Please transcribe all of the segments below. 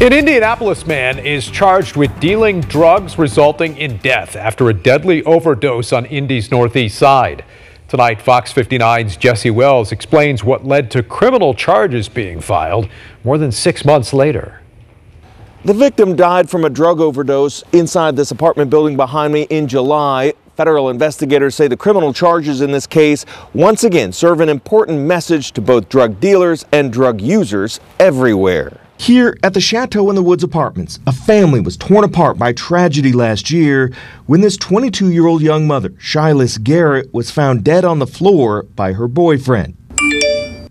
An Indianapolis man is charged with dealing drugs resulting in death after a deadly overdose on Indy's northeast side. Tonight, Fox 59's Jesse Wells explains what led to criminal charges being filed more than six months later. The victim died from a drug overdose inside this apartment building behind me in July. Federal investigators say the criminal charges in this case once again serve an important message to both drug dealers and drug users everywhere. Here at the Chateau in the Woods Apartments, a family was torn apart by tragedy last year when this 22 year old young mother, Shylis Garrett, was found dead on the floor by her boyfriend.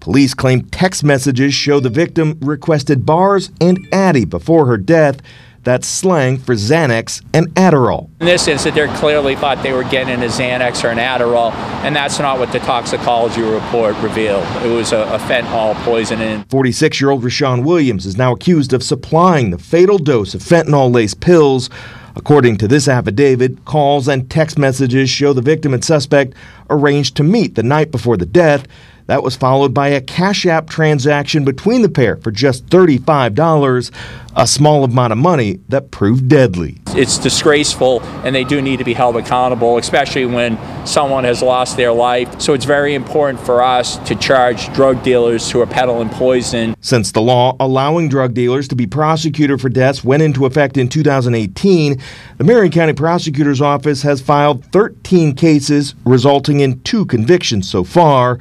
Police claim text messages show the victim requested bars and Addy before her death. That's slang for Xanax and Adderall. In this instance, they clearly thought they were getting a Xanax or an Adderall, and that's not what the toxicology report revealed. It was a, a fentanyl poisoning. 46 year old Rashawn Williams is now accused of supplying the fatal dose of fentanyl laced pills. According to this affidavit, calls and text messages show the victim and suspect arranged to meet the night before the death. That was followed by a Cash App transaction between the pair for just $35, a small amount of money that proved deadly. It's disgraceful, and they do need to be held accountable, especially when someone has lost their life. So it's very important for us to charge drug dealers who are peddling poison. Since the law allowing drug dealers to be prosecuted for deaths went into effect in 2018, the Marion County Prosecutor's Office has filed 13 cases, resulting in two convictions so far.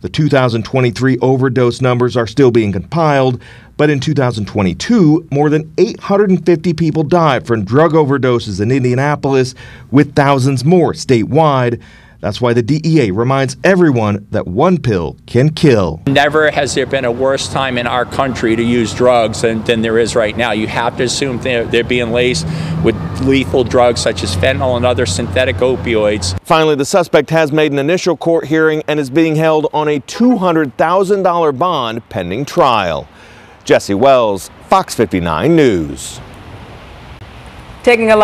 The 2023 overdose numbers are still being compiled, but in 2022, more than 850 people died from drug overdoses in Indianapolis, with thousands more statewide. That's why the DEA reminds everyone that one pill can kill. Never has there been a worse time in our country to use drugs than, than there is right now. You have to assume they're, they're being laced with lethal drugs such as fentanyl and other synthetic opioids. Finally, the suspect has made an initial court hearing and is being held on a $200,000 bond pending trial. Jesse Wells, Fox 59 News. Taking a